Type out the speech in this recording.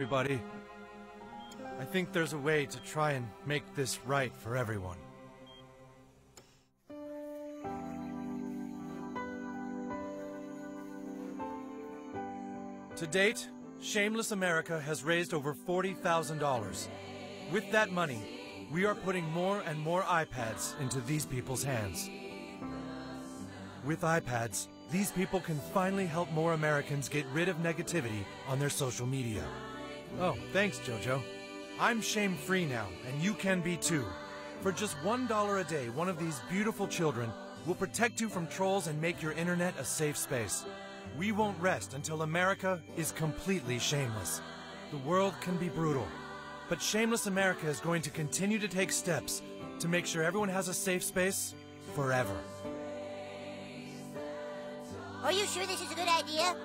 everybody. I think there's a way to try and make this right for everyone. To date, Shameless America has raised over $40,000. With that money, we are putting more and more iPads into these people's hands. With iPads, these people can finally help more Americans get rid of negativity on their social media. Oh, thanks, Jojo. I'm shame free now, and you can be too. For just $1 a day, one of these beautiful children will protect you from trolls and make your internet a safe space. We won't rest until America is completely shameless. The world can be brutal, but Shameless America is going to continue to take steps to make sure everyone has a safe space forever. Are you sure this is a good idea?